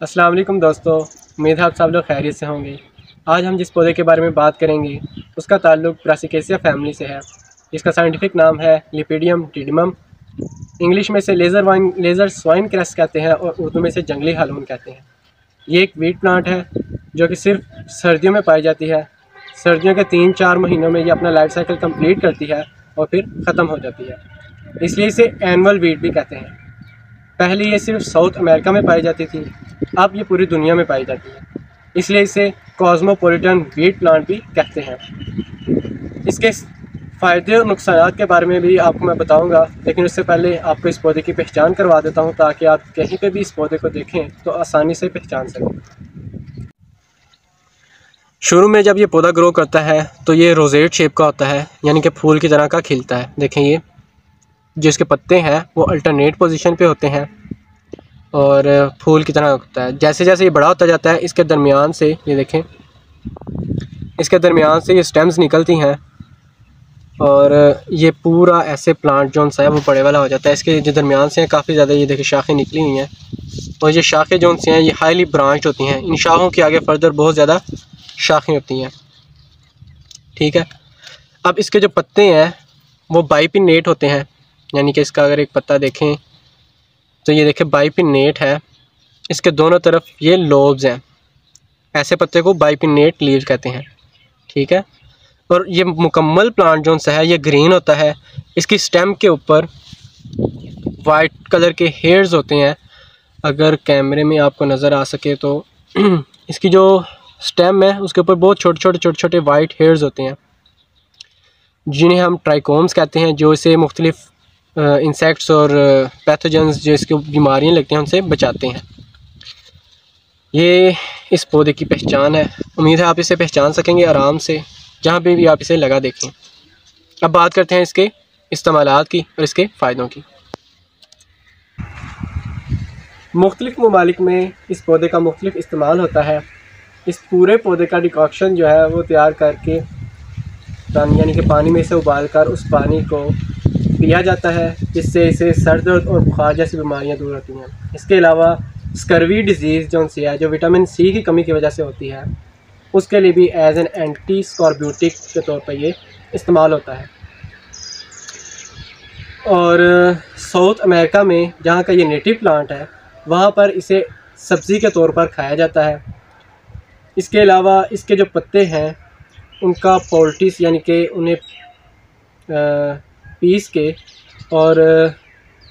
अस्सलाम वालेकुम दोस्तों, उम्मीद है आप सब लोग खैरियत से होंगे। आज हम जिस पौधे के बारे में बात करेंगे, उसका ताल्लुक ब्रासिकेसिया फैमिली से है। इसका साइंटिफिक नाम है लिपिडियम टिडमम इंग्लिश में से lesser wine lesser swine cress कहते हैं और उर्दू में से जंगली हालून कहते हैं। ये एक वीट प्लांट है, जो कि सिर्फ़ सर्दियों में पाई जाती है। सर्दियों के तीन चार महीनों में ये अपना लाइफ साइकिल कंप्लीट करती है और फिर ख़त्म हो जाती है। इसलिए इसे एनअल वीट भी कहते हैं। पहले ये सिर्फ़ साउथ अमेरिका में पाई जाती थी, अब ये पूरी दुनिया में पाई जाती है। इसलिए इसे कॉस्मोपोलिटन वीट प्लांट भी कहते हैं। इसके फ़ायदे और नुकसान के बारे में भी आपको मैं बताऊँगा, लेकिन उससे पहले आपको इस पौधे की पहचान करवा देता हूँ, ताकि आप कहीं पे भी इस पौधे को देखें तो आसानी से पहचान सकें। शुरू में जब ये पौधा ग्रो करता है तो ये रोजेट शेप का होता है, यानी कि फूल की तरह का खिलता है। देखें ये। जो इसके पत्ते हैं, वो अल्टरनेट पोजीशन पे होते हैं और फूल की तरह होता है। जैसे जैसे ये बड़ा होता जाता है, इसके दरमियान से, ये देखें, इसके दरमियान से ये स्टेम्स निकलती हैं और ये पूरा ऐसे प्लांट जो सा है, वो बड़े वाला हो जाता है। इसके जो दरमियान से हैं, काफ़ी ज़्यादा ये देखिए शाखें निकली हुई हैं और ये शाखें जो से हैं, ये हाईली ब्रांच होती हैं। इन शाखों के आगे फर्दर बहुत ज़्यादा शाखें होती हैं। ठीक है? अब इसके जो पत्ते हैं, वो बाईपिनेट होते हैं। यानी कि इसका अगर एक पत्ता देखें तो ये देखें बाईपिनेट है। इसके दोनों तरफ़ ये लोब्स हैं। ऐसे पत्ते को बाईपिनेट लीव कहते हैं, ठीक है? और ये मुकम्मल प्लांट जो सा है, ये ग्रीन होता है। इसकी स्टेम के ऊपर वाइट कलर के हेयर्स होते हैं। अगर कैमरे में आपको नज़र आ सके तो इसकी जो स्टेम है, उसके ऊपर बहुत छोटे छोटे छोटे छोटे वाइट हेयर्स होते हैं। जिन्हें हम ट्राइकोम्स कहते हैं, जो इसे मुख्तलिफ़ इंसेक्ट्स और पैथोजेंस जो इसके बीमारियाँ लगती हैं, उनसे बचाते हैं। ये इस पौधे की पहचान है। उम्मीद है आप इसे पहचान सकेंगे आराम से, जहाँ पे भी आप इसे लगा देखें। अब बात करते हैं इसके इस्तेमाल की और इसके फ़ायदों की। मुख्तलिफ़ ममालिक में इस पौधे का मुख्तलिफ़ इस्तेमाल होता है। इस पूरे पौधे का डिकॉक्शन जो है, वो तैयार करके, यानी कि पानी में से उबाल कर उस पानी को पिया जाता है, जिससे इसे सर दर्द और बुखार जैसी बीमारियाँ दूर होती हैं। इसके अलावा स्कर्वी डिज़ीज़ जो सी है, जो विटामिन सी की कमी की वजह से होती है, उसके लिए भी एज एन एंटी स्कॉर्ब्यूटिक के तौर पर ये इस्तेमाल होता है। और, साउथ अमेरिका में जहाँ का ये नेटिव प्लांट है, वहाँ पर इसे सब्ज़ी के तौर पर खाया जाता है। इसके अलावा इसके जो पत्ते हैं, उनका पोल्टिस यानी कि उन्हें पीस के और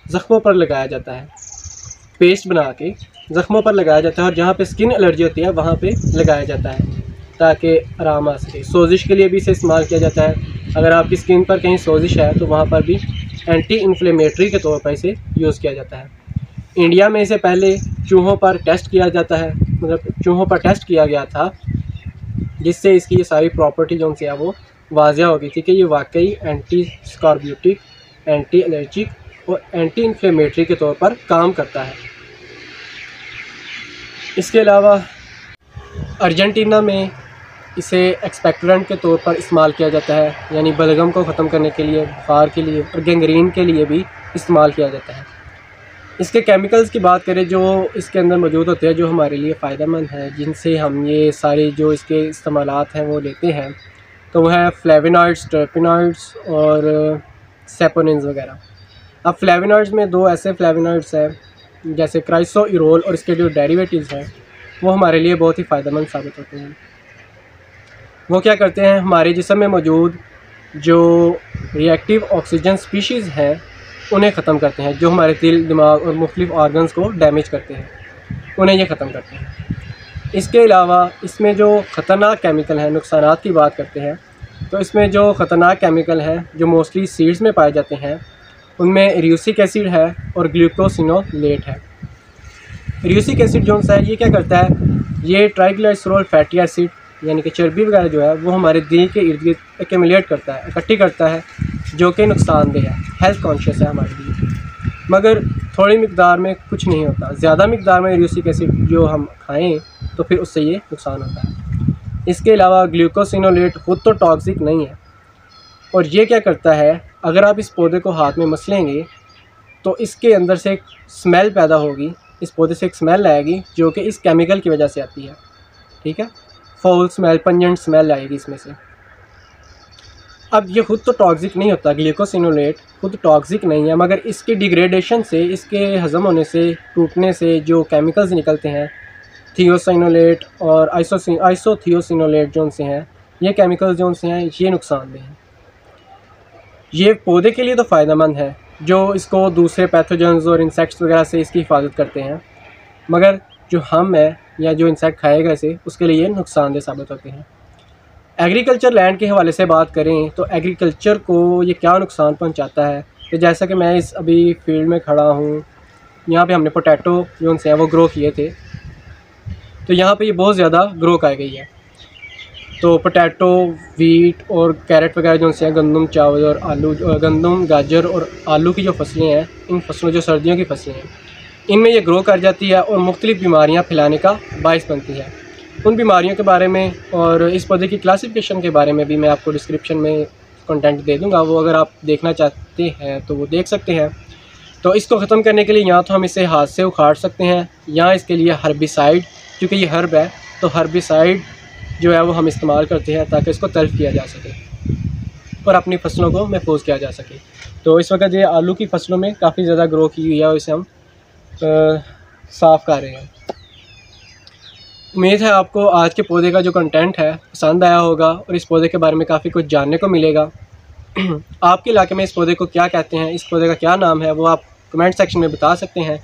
ज़ख्मों पर लगाया जाता है। पेस्ट बना के ज़ख्मों पर लगाया जाता है और जहाँ पे स्किन एलर्जी होती है, वहाँ पे लगाया जाता है, ताकि आराम आ सके। सोजिश के लिए भी इसे इस्तेमाल किया जाता है। अगर आपकी स्किन पर कहीं सोजिश है तो वहाँ पर भी एंटी इन्फ्लेमेटरी के तौर पर इसे यूज़ किया जाता है। इंडिया में इसे पहले चूहों पर टेस्ट किया जाता है मतलब चूहों पर टेस्ट किया गया था, जिससे इसकी ये सारी प्रॉपर्टी जो है, वो वाजिया हो गई थी कि ये वाकई एंटी स्कॉर्ब्यूटिक एंटी एलर्जिक और एंटी इन्फ्लेमेटरी के तौर पर काम करता है। इसके अलावा अर्जेंटीना में इसे एक्सपेक्ट्रेंट के तौर पर इस्तेमाल किया जाता है, यानी बलगम को ख़त्म करने के लिए बुखार के लिए और गेंग्रीन के लिए भी इस्तेमाल किया जाता है। इसके केमिकल्स की बात करें जो इसके अंदर मौजूद होते हैं, जो हमारे लिए फ़ायदेमंद हैं, जिनसे हम ये सारे जो इसके इस्तेमाल हैं, वो लेते हैं। तो वो है फ्लेविनॉइड्स टर्पिनॉइड्स और सेपोनिन्स वगैरह। अब फ्लेविनॉइड्स में दो ऐसे फ्लेविनॉइड्स हैं, जैसे क्राइसो इरोल और इसके जो डेरिवेटिव्स हैं, वो हमारे लिए बहुत ही फ़ायदेमंद साबित होते हैं। वो क्या करते हैं, हमारे जिसम में मौजूद जो रिएक्टिव ऑक्सीजन स्पीशीज़ हैं, उन्हें ख़त्म करते हैं, जो हमारे दिल, दिमाग और मुख्तलिफ़ ऑर्गन्स को डैमेज करते हैं। उन्हें ये ख़त्म करते हैं। इसके अलावा इसमें जो ख़तरनाक केमिकल हैं नुकसान की बात करते हैं तो इसमें जो ख़तरनाक केमिकल हैं, जो मोस्टली सीड्स में पाए जाते हैं, उनमें रियूसिक एसिड है और ग्लूकोसिनोलेट है। रियूसिक एसिड जो है, ये क्या करता है? ये ट्राइग्लाइसरोल फैटी एसिड यानी कि चर्बी वगैरह जो है, वो हमारे दिल के इर्द गिर्द एकमुलेट करता है, इकट्ठी करता है, जो कि नुकसानदेह है हेल्थ कॉन्शियस है हमारे लिए। मगर थोड़ी मकदार में कुछ नहीं होता। ज़्यादा मकदार में रियूसिक एसिड जो हम खाएँ तो फिर उससे ये नुकसान होता है। इसके अलावा ग्लूकोसिनोलेट खुद तो टॉक्सिक नहीं है। और ये क्या करता है, अगर आप इस पौधे को हाथ में मसलेंगे तो इसके अंदर से एक स्मेल पैदा होगी। इस पौधे से एक स्मेल आएगी, जो कि इस केमिकल की वजह से आती है। ठीक है? फॉल स्मेल पंजेंट स्मेल आएगी इसमें से। अब ये खुद तो टॉक्सिक नहीं होता ग्लिकोसिनोलेट खुद टॉक्सिक नहीं है, मगर इसके डिग्रेडेशन से, इसके हज़म होने से, टूटने से जो केमिकल्स निकलते हैं थियोसिनोलेट और आइसो आइसोथियोसिनोलेट जो से हैं, ये केमिकल्स जो से हैं, ये नुकसानदेह हैं। ये पौधे के लिए तो फ़ायदेमंद है, जो इसको दूसरे पैथोजेंस और इंसेक्ट्स वगैरह से इसकी हिफाजत करते हैं, मगर जो हम हैं या जो इंसेक्ट खाएगा इसे उसके लिए ये नुकसानदेह साबित होते हैं। एग्रीकल्चर लैंड के हवाले से बात करें तो एग्रीकल्चर को ये क्या नुकसान पहुंचाता है? तो जैसा कि मैं इस अभी फ़ील्ड में खड़ा हूँ, यहाँ पे हमने पोटैटो जो उनसे हैं, वो ग्रो किए थे। तो यहाँ पे ये बहुत ज़्यादा ग्रो कर गई है। तो पोटैटो वीट और कैरेट वगैरह जो हैं, गंदम, चावल और आलू गंदम, गाजर और आलू की जो फ़सलें हैं, इन फ़सलों, जो सर्दियों की फ़सलें हैं, इनमें ये ग्रो कर जाती है और मुख्तलिफ़ बीमारियाँ फैलाने का बायस बनती है। उन बीमारियों के बारे में और इस पौधे की क्लासिफिकेशन के बारे में भी मैं आपको डिस्क्रिप्शन में कंटेंट दे दूँगा। वो अगर आप देखना चाहते हैं तो वो देख सकते हैं। तो इसको ख़त्म करने के लिए या तो हम इसे हाथ से उखाड़ सकते हैं। या इसके लिए हर्बिसाइड क्योंकि ये हर्ब है तो हर्बिसाइड जो है वो हम इस्तेमाल करते हैं ताकि इसको तल्फ किया जा सके और अपनी फ़सलों को महफूज किया जा सके। तो इस वक्त ये आलू की फ़सलों में काफ़ी ज़्यादा ग्रो की हुई है और इसे हम साफ़ कर रहे हैं। उम्मीद है आपको आज के पौधे का जो कंटेंट है, पसंद आया होगा और इस पौधे के बारे में काफ़ी कुछ जानने को मिलेगा। आपके इलाके में इस पौधे को क्या कहते हैं, इस पौधे का क्या नाम है, वो आप कमेंट सेक्शन में बता सकते हैं।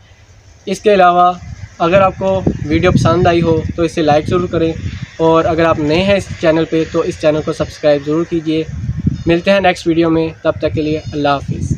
इसके अलावा अगर आपको वीडियो पसंद आई हो तो इसे लाइक ज़रूर करें और अगर आप नए हैं इस चैनल पे तो इस चैनल को सब्सक्राइब ज़रूर कीजिए। मिलते हैं नेक्स्ट वीडियो में, तब तक के लिए अल्लाह हाफिज़।